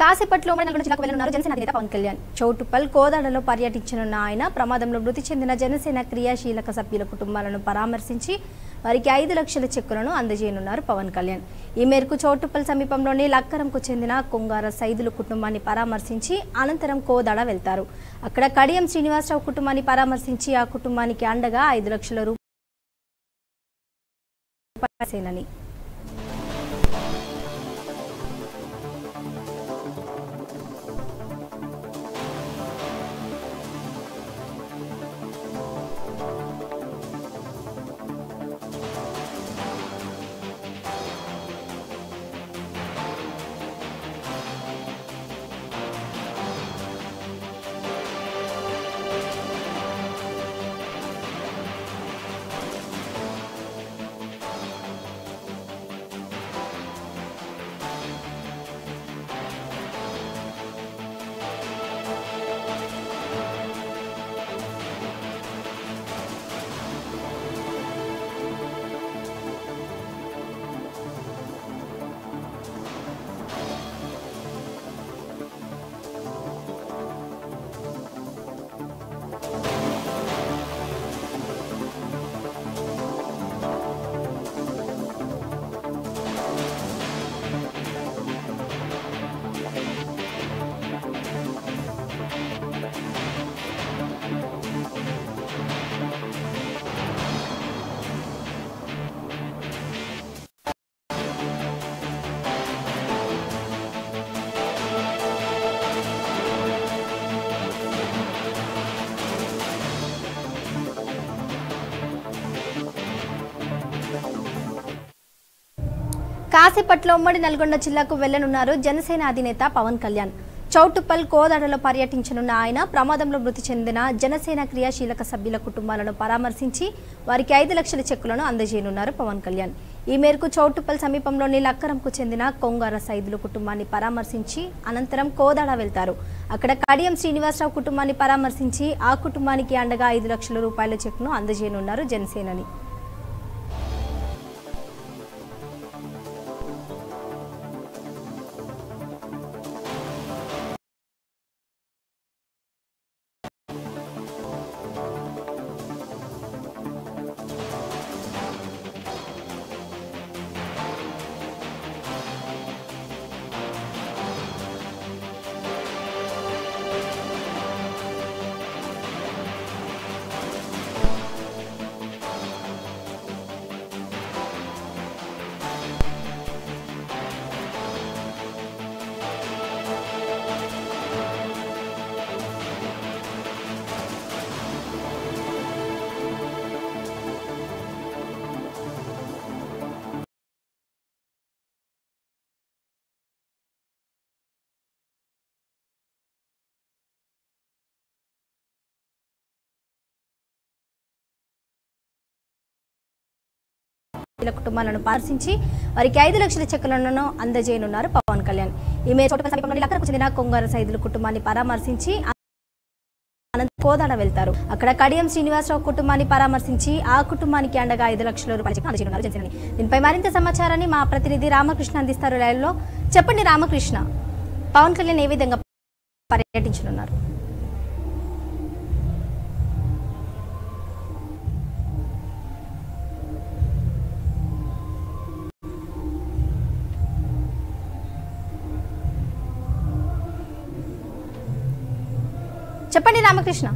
కాసేపట్లో జిల్లాకు వెళ్ళనున్నారు జనసేన అధినేత పవన్ కళ్యాణ్. చౌటుప్పల్ కోదాడలో పర్యటించనున్న ఆయన ప్రమాదంలో మృతి చెందిన జనసేన క్రియాశీలక సభ్యుల కుటుంబాలను పరామర్శించి వారికి ఐదు లక్షల చెక్కులను అందజేయనున్నారు పవన్ కళ్యాణ్. ఈ మేరకు చౌటుప్పల్ సమీపంలోని లక్కరంకు చెందిన కొంగార సైదులు కుటుంబాన్ని పరామర్శించి అనంతరం కోదాడ వెళ్తారు. అక్కడ కడియం శ్రీనివాసరావు కుటుంబాన్ని పరామర్శించి ఆ కుటుంబానికి అండగా ఐదు లక్షల రూపాయలని కాసేపట్లో ఉమ్మడి నల్గొండ జిల్లాకు వెళ్ళనున్నారు జనసేన అధినేత పవన్ కళ్యాణ్. చౌటుప్పల్ కోదాడలో పర్యటించనున్న ఆయన ప్రమాదంలో మృతి చెందిన జనసేన క్రియాశీలక సభ్యుల కుటుంబాలను పరామర్శించి వారికి ఐదు లక్షల చెక్కులను అందజేయనున్నారు పవన్ కళ్యాణ్. ఈ మేరకు చౌటుప్పల్ సమీపంలోని లక్కరంకు చెందిన కొంగార సైదులు కుటుంబాన్ని పరామర్శించి అనంతరం కోదాడ వెళ్తారు. అక్కడ కడియం శ్రీనివాసరావు కుటుంబాన్ని పరామర్శించి ఆ కుటుంబానికి అండగా ఐదు లక్షల రూపాయల చెక్ను అందజేయనున్నారు జనసేనని. కుటుంబాలను పార్శించి వారికి ఐదు లక్షల చెక్కులను అందజేయనున్నారు పవన్ కళ్యాణ్. ఈ మేరకు చోటుపల్లి సమీపంలోని లక్కరకు చెందిన కొంగార సైదుల కుటుంబాన్ని పరామర్శించి కోదాడ వెళ్తారు. అక్కడ కడియం శ్రీనివాసరావు కుటుంబాన్ని పరామర్శించి ఆ కుటుంబానికి అండగా ఐదు లక్షల రూపాయల అందజేయనున్నారు దీనిపై మరింత సమాచారాన్ని మా ప్రతినిధి రామకృష్ణ అందిస్తారు లైవ్లో చెప్పండి రామకృష్ణ పవన్ కళ్యాణ్ ఏ విధంగా పర్యటించనున్నారు? చెప్పండి రామకృష్ణ.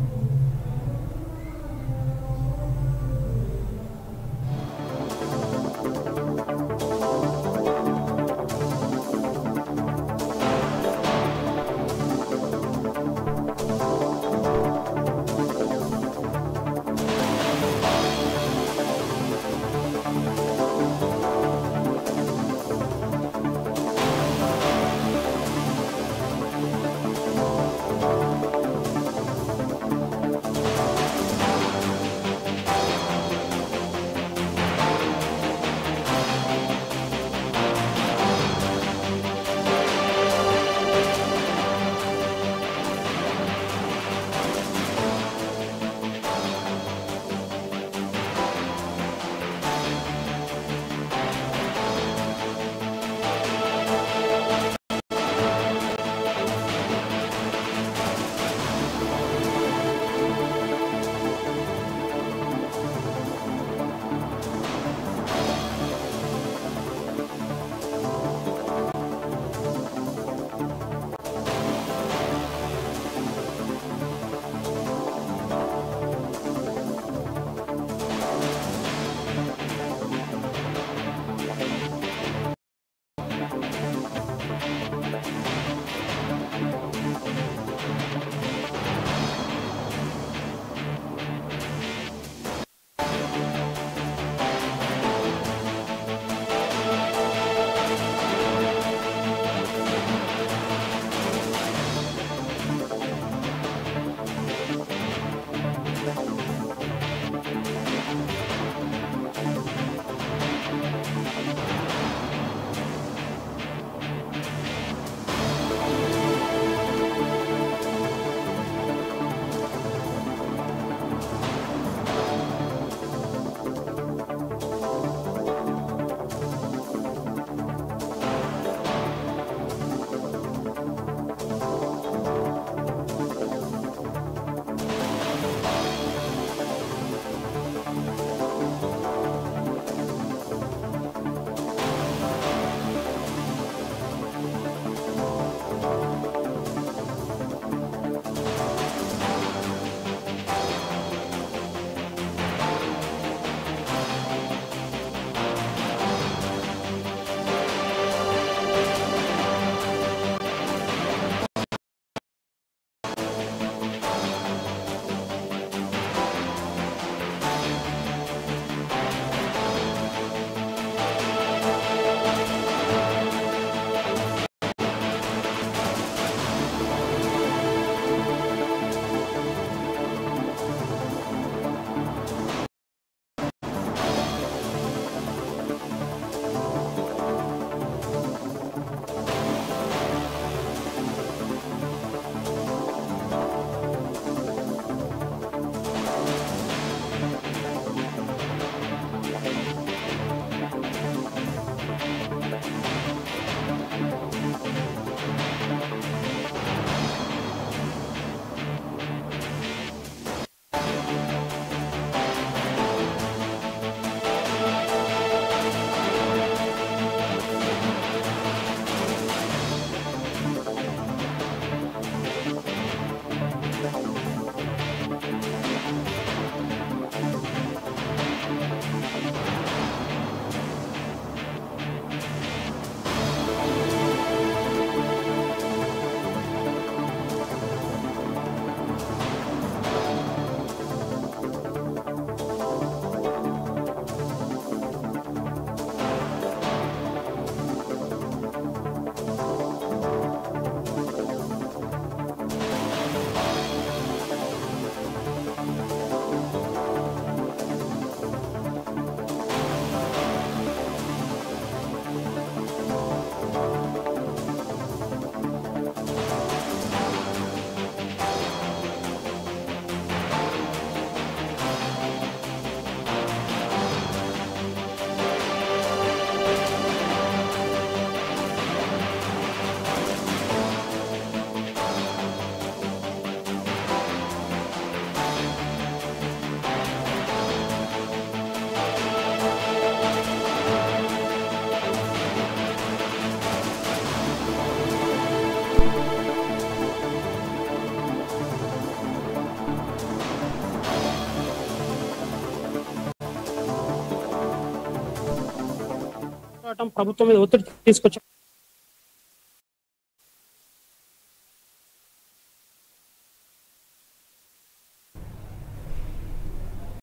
ప్రభుత్వం మీద ఒత్తిడి తీసుకొచ్చి